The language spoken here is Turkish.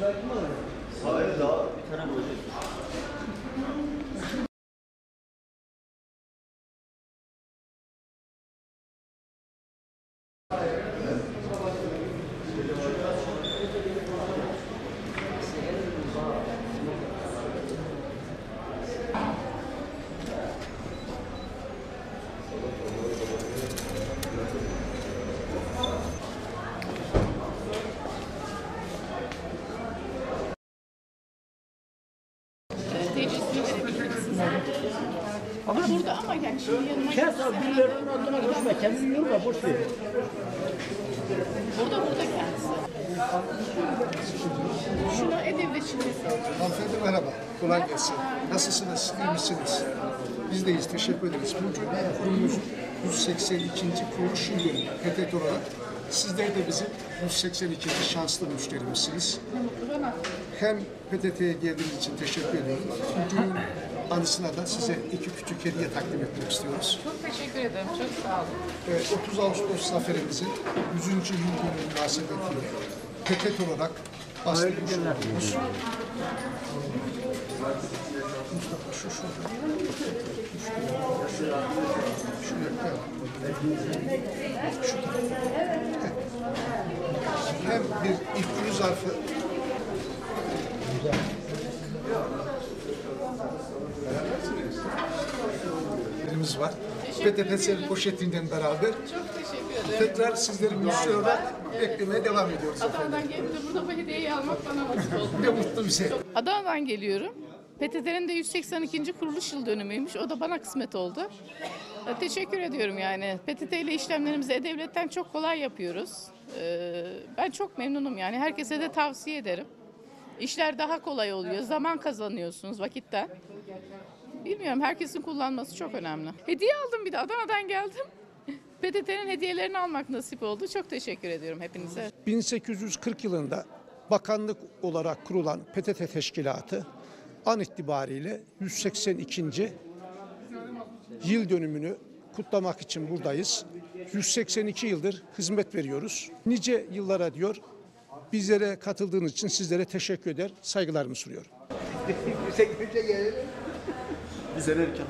Sahil daha bir tane proje. Burada ama yani şimdi yanına Kes abi birilerinin adına konuşma. Kendini yorma boş ver. Burada burada kendisi. Şuna E-Devlet şifresi. Hanımefendi merhaba, kolay gelsin. Nasılsınız, iyi misiniz? Biz deyiz, teşekkür ederiz. Bugün kurumumuzun 182. kuruluş yıl dönümü PTT olarak sizler de bizim 182. şanslı müşterimizsiniz. Hem PTT'ye geldiğiniz için teşekkür ediyorum. Bugünün anısına da size iki küçük hediye takdim etmek istiyoruz. Çok teşekkür ederim. Çok sağ olun. Evet, 30 Ağustos zaferimizin 100. yıl dönümü münasebetiyle PTT olarak bastırmış olduğumuz Mustafa şu şurada. Şuraya koyalım. Şu tarafa. Heh. Hem bir ilk zarfı Elimiz var. PTT poşetinden beraber Çok teşekkür ederim. tekrar sizleri olarak beklemeye devam ediyoruz. Adana'dan gelip de burada bu hediyeyi almak bana nasip oldu. Ne mutlu bize. Adana'dan geliyorum. PTT'nin de 182. kuruluş yıl dönümüymüş. O da bana kısmet oldu. E, Teşekkür ediyorum yani. PTT ile işlemlerimizi E-Devlet'ten çok kolay yapıyoruz. E, Ben çok memnunum yani. Herkese de tavsiye ederim. İşler daha kolay oluyor. Zaman kazanıyorsunuz vakitten. Bilmiyorum herkesin kullanması çok önemli. Hediye aldım bir de Adana'dan geldim. PTT'nin hediyelerini almak nasip oldu. Çok teşekkür ediyorum hepinize. 1840 yılında bakanlık olarak kurulan PTT Teşkilatı an itibariyle 182. yıl dönümünü kutlamak için buradayız. 182 yıldır hizmet veriyoruz. Nice yıllara diyor. Bizlere katıldığınız için sizlere teşekkür eder, saygılarımı sunuyorum. Biz erken